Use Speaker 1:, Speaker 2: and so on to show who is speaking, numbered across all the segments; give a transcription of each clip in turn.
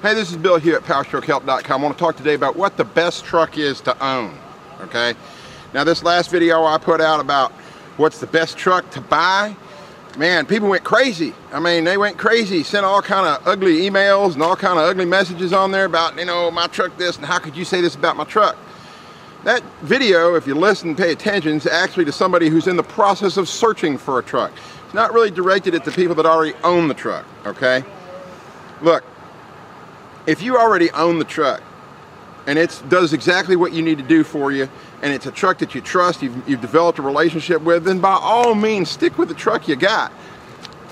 Speaker 1: Hey, this is Bill here at PowerstrokeHelp.com. I want to talk today about what the best truck is to own, okay? Now this last video I put out about what's the best truck to buy, man, people went crazy. I mean, they went crazy, sent all kind of ugly emails and all kind of ugly messages on there about, you know, my truck this and how could you say this about my truck? That video, if you listen and pay attention, is actually to somebody who's in the process of searching for a truck. It's not really directed at the people that already own the truck, okay? Look, if you already own the truck and it does exactly what you need to do for you and it's a truck that you trust, you've, you've developed a relationship with, then by all means stick with the truck you got.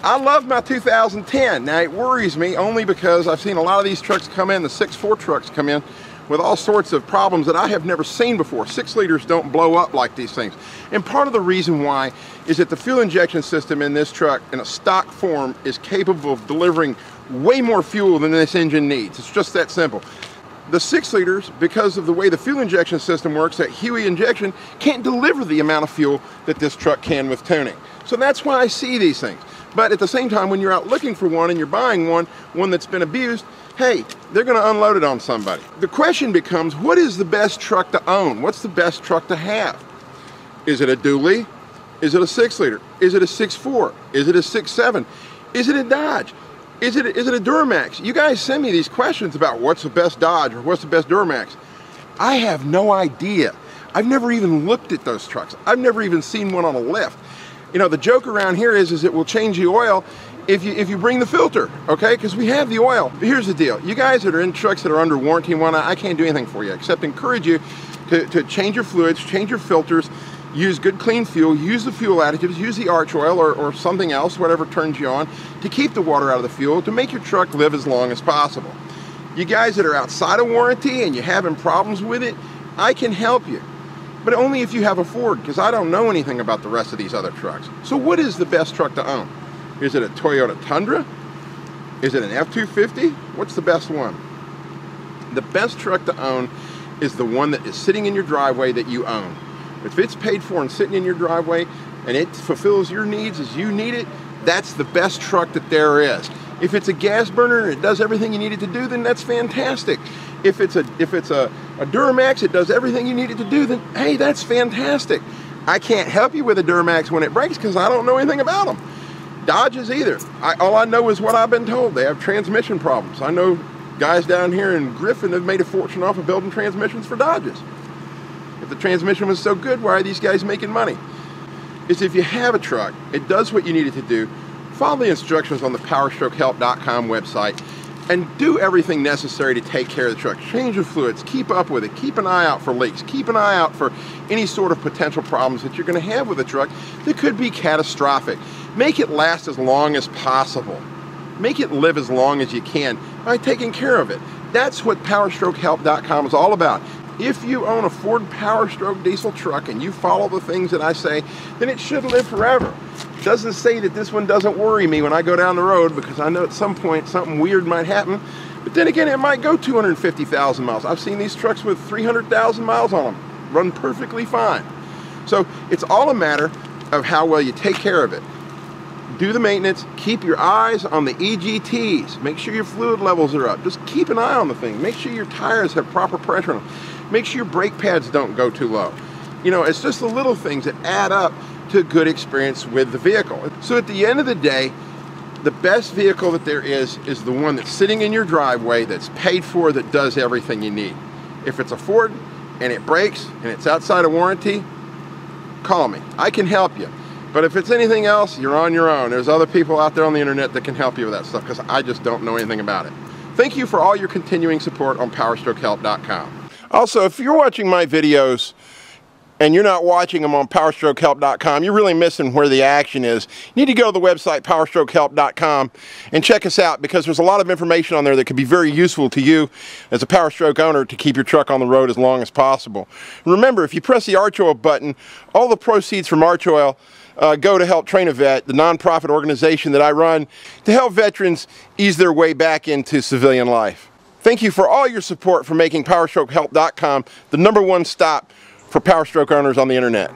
Speaker 1: I love my 2010. Now it worries me only because I've seen a lot of these trucks come in, the 6.4 trucks come in with all sorts of problems that I have never seen before. Six liters don't blow up like these things. And part of the reason why is that the fuel injection system in this truck in a stock form is capable of delivering way more fuel than this engine needs. It's just that simple. The six liters, because of the way the fuel injection system works, that HEUI injection can't deliver the amount of fuel that this truck can with tuning. So that's why I see these things. But at the same time, when you're out looking for one and you're buying one, one that's been abused, hey, they're going to unload it on somebody. The question becomes, what is the best truck to own? What's the best truck to have? Is it a dually? Is it a six liter? Is it a six four? Is it a six seven? Is it a Dodge? Is it, is it a Duramax? You guys send me these questions about what's the best Dodge or what's the best Duramax. I have no idea. I've never even looked at those trucks. I've never even seen one on a lift. You know, the joke around here is, is it will change the oil if you if you bring the filter, okay? Because we have the oil. But here's the deal. You guys that are in trucks that are under warranty and whatnot, I can't do anything for you except encourage you to, to change your fluids, change your filters, use good clean fuel, use the fuel additives, use the Archoil or, or something else, whatever turns you on, to keep the water out of the fuel, to make your truck live as long as possible. You guys that are outside of warranty and you're having problems with it, I can help you. But only if you have a Ford, because I don't know anything about the rest of these other trucks. So what is the best truck to own? Is it a Toyota Tundra? Is it an F-250? What's the best one? The best truck to own is the one that is sitting in your driveway that you own. If it's paid for and sitting in your driveway and it fulfills your needs as you need it, that's the best truck that there is. If it's a gas burner and it does everything you need it to do, then that's fantastic. If it's a if it's a, a Duramax, it does everything you need it to do, then hey, that's fantastic. I can't help you with a Duramax when it breaks because I don't know anything about them. Dodges either. I, all I know is what I've been told. They have transmission problems. I know guys down here in Griffin have made a fortune off of building transmissions for Dodges. If the transmission was so good, why are these guys making money? Is if you have a truck, it does what you need it to do, follow the instructions on the powerstrokehelp.com website and do everything necessary to take care of the truck. Change the fluids, keep up with it, keep an eye out for leaks, keep an eye out for any sort of potential problems that you're going to have with the truck that could be catastrophic. Make it last as long as possible. Make it live as long as you can by taking care of it. That's what PowerstrokeHelp.com is all about. If you own a Ford Powerstroke diesel truck and you follow the things that I say, then it should live forever. Doesn't say that this one doesn't worry me when I go down the road because I know at some point something weird might happen. But then again, it might go 250,000 miles. I've seen these trucks with 300,000 miles on them run perfectly fine. So it's all a matter of how well you take care of it. Do the maintenance, keep your eyes on the EGTs, make sure your fluid levels are up. Just keep an eye on the thing. Make sure your tires have proper pressure on them. Make sure your brake pads don't go too low. You know, it's just the little things that add up to a good experience with the vehicle. So at the end of the day, the best vehicle that there is is the one that's sitting in your driveway that's paid for that does everything you need. If it's a Ford and it breaks and it's outside of warranty, call me. I can help you. But if it's anything else, you're on your own. There's other people out there on the internet that can help you with that stuff because I just don't know anything about it. Thank you for all your continuing support on PowerstrokeHelp.com. Also, if you're watching my videos and you're not watching them on powerstrokehelp.com, you're really missing where the action is. You need to go to the website powerstrokehelp.com and check us out because there's a lot of information on there that could be very useful to you as a Powerstroke owner to keep your truck on the road as long as possible. remember, if you press the Archoil button, all the proceeds from Archoil uh, go to help Train a Vet, the nonprofit organization that I run, to help veterans ease their way back into civilian life. Thank you for all your support for making PowerstrokeHelp.com the number one stop for Powerstroke owners on the internet.